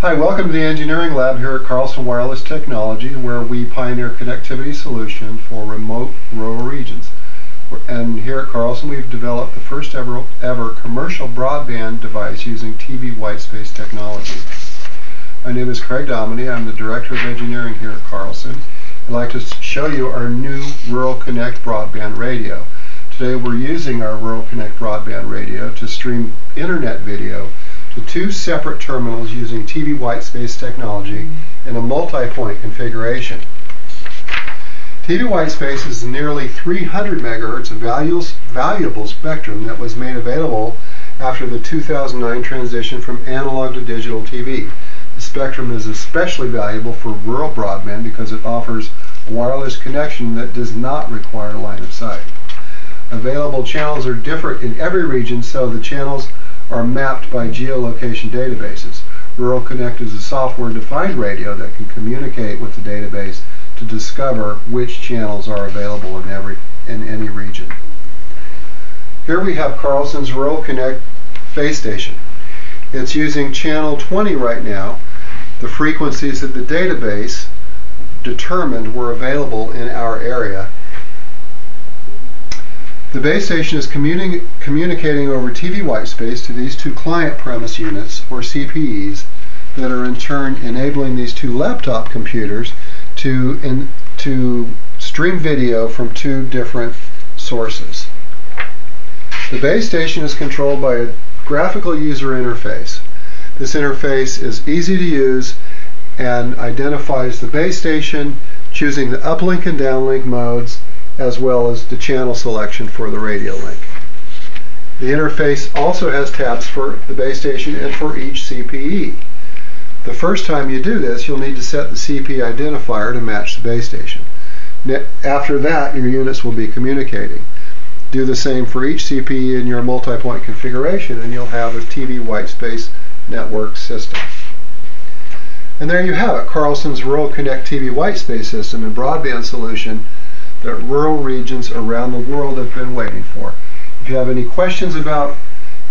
Hi, welcome to the Engineering Lab here at Carlson Wireless Technology, where we pioneer connectivity solution for remote rural regions. And here at Carlson, we've developed the first ever, ever commercial broadband device using TV whitespace technology. My name is Craig Domeny. I'm the Director of Engineering here at Carlson. I'd like to show you our new Rural Connect broadband radio. Today we're using our Rural Connect broadband radio to stream internet video to two separate terminals using TV whitespace technology in a multi-point configuration. TV whitespace is nearly 300 megahertz of values, valuable spectrum that was made available after the 2009 transition from analog to digital TV. The spectrum is especially valuable for rural broadband because it offers wireless connection that does not require line of sight. Available channels are different in every region, so the channels are mapped by geolocation databases. Rural Connect is a software-defined radio that can communicate with the database to discover which channels are available in every in any region. Here we have Carlson's Rural Connect base station. It's using channel 20 right now. The frequencies that the database determined were available in our area the base station is communi communicating over TV white space to these two client premise units, or CPEs, that are in turn enabling these two laptop computers to, in, to stream video from two different sources. The base station is controlled by a graphical user interface. This interface is easy to use and identifies the base station, choosing the uplink and downlink modes, as well as the channel selection for the radio link. The interface also has tabs for the base station and for each CPE. The first time you do this, you'll need to set the CP identifier to match the base station. After that, your units will be communicating. Do the same for each CPE in your multi-point configuration and you'll have a TV white space network system. And there you have it, Carlson's Rural Connect TV white space system and broadband solution that rural regions around the world have been waiting for. If you have any questions about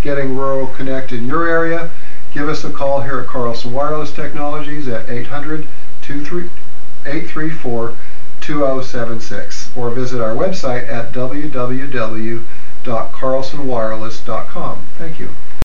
getting Rural Connect in your area, give us a call here at Carlson Wireless Technologies at 800 834 2076 or visit our website at www.carlsonwireless.com. Thank you.